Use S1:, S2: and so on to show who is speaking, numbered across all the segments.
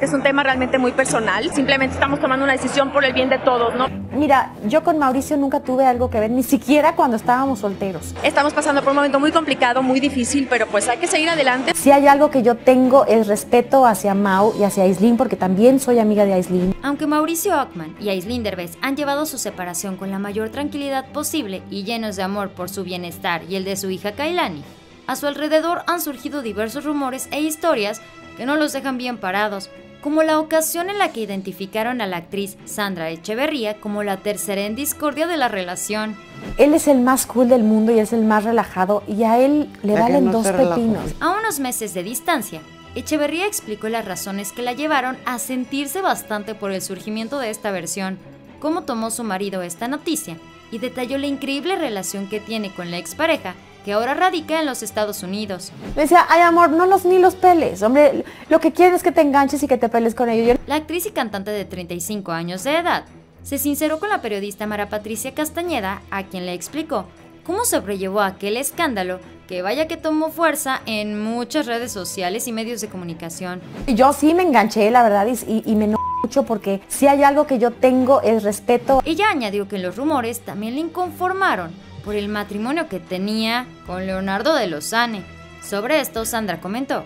S1: Es un tema realmente muy personal, simplemente estamos tomando una decisión por el bien de todos, ¿no?
S2: Mira, yo con Mauricio nunca tuve algo que ver, ni siquiera cuando estábamos solteros.
S1: Estamos pasando por un momento muy complicado, muy difícil, pero pues hay que seguir adelante.
S2: Si hay algo que yo tengo es respeto hacia Mau y hacia Aislinn, porque también soy amiga de Aislinn.
S3: Aunque Mauricio Ockman y Aislinn Derbez han llevado su separación con la mayor tranquilidad posible y llenos de amor por su bienestar y el de su hija Kailani, a su alrededor han surgido diversos rumores e historias que no los dejan bien parados, como la ocasión en la que identificaron a la actriz Sandra Echeverría como la tercera en discordia de la relación.
S2: Él es el más cool del mundo y es el más relajado y a él le valen dos pepinos.
S3: A unos meses de distancia, Echeverría explicó las razones que la llevaron a sentirse bastante por el surgimiento de esta versión, cómo tomó su marido esta noticia y detalló la increíble relación que tiene con la expareja que ahora radica en los Estados Unidos.
S2: Me decía, ay amor, no los ni los peles, hombre, lo que quieren es que te enganches y que te peles con ellos.
S3: La actriz y cantante de 35 años de edad se sinceró con la periodista Mara Patricia Castañeda, a quien le explicó cómo sobrellevó aquel escándalo que vaya que tomó fuerza en muchas redes sociales y medios de comunicación.
S2: Yo sí me enganché, la verdad, y, y me mucho porque si hay algo que yo tengo es respeto.
S3: Ella añadió que los rumores también le inconformaron por el matrimonio que tenía con Leonardo de Lozane. Sobre esto, Sandra comentó,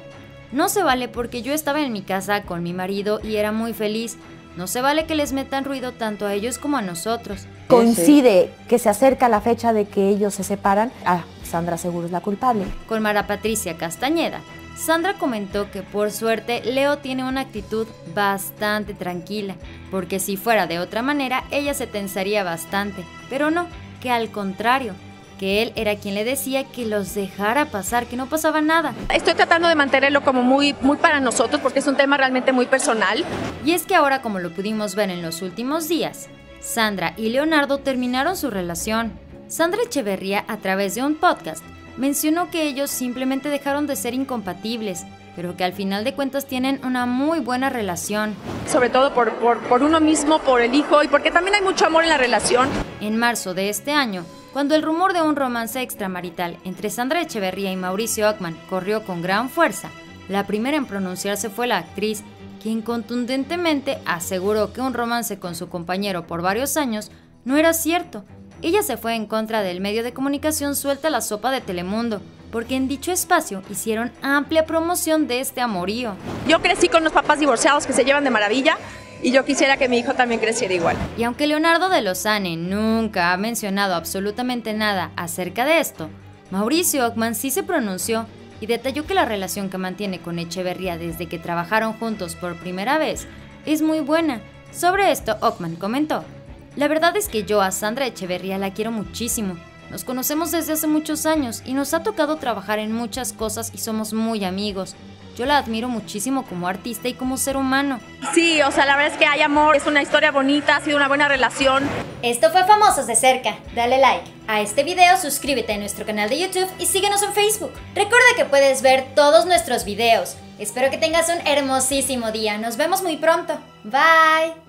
S3: no se vale porque yo estaba en mi casa con mi marido y era muy feliz. No se vale que les metan ruido tanto a ellos como a nosotros.
S2: Coincide que se acerca la fecha de que ellos se separan. Ah, Sandra seguro es la culpable.
S3: Con Mara Patricia Castañeda, Sandra comentó que por suerte Leo tiene una actitud bastante tranquila, porque si fuera de otra manera ella se tensaría bastante, pero no, que al contrario, que él era quien le decía que los dejara pasar, que no pasaba nada.
S1: Estoy tratando de mantenerlo como muy, muy para nosotros porque es un tema realmente muy personal.
S3: Y es que ahora, como lo pudimos ver en los últimos días, Sandra y Leonardo terminaron su relación. Sandra Echeverría, a través de un podcast, mencionó que ellos simplemente dejaron de ser incompatibles, pero que al final de cuentas tienen una muy buena relación.
S1: Sobre todo por, por, por, uno mismo, por el hijo y porque también hay mucho amor en la relación.
S3: En marzo de este año, cuando el rumor de un romance extramarital entre Sandra Echeverría y Mauricio Ockman corrió con gran fuerza, la primera en pronunciarse fue la actriz, quien contundentemente aseguró que un romance con su compañero por varios años no era cierto. Ella se fue en contra del medio de comunicación Suelta la Sopa de Telemundo, porque en dicho espacio hicieron amplia promoción de este amorío.
S1: Yo crecí con unos papás divorciados que se llevan de maravilla y yo quisiera que mi hijo también creciera igual.
S3: Y aunque Leonardo de Lozane nunca ha mencionado absolutamente nada acerca de esto, Mauricio Ockman sí se pronunció y detalló que la relación que mantiene con Echeverría desde que trabajaron juntos por primera vez es muy buena. Sobre esto, Ockman comentó, la verdad es que yo a Sandra Echeverría la quiero muchísimo. Nos conocemos desde hace muchos años y nos ha tocado trabajar en muchas cosas y somos muy amigos. Yo la admiro muchísimo como artista y como ser humano.
S1: Sí, o sea, la verdad es que hay amor, es una historia bonita, ha sido una buena relación.
S4: Esto fue Famosos de Cerca. Dale like a este video, suscríbete a nuestro canal de YouTube y síguenos en Facebook. Recuerda que puedes ver todos nuestros videos. Espero que tengas un hermosísimo día. Nos vemos muy pronto. Bye.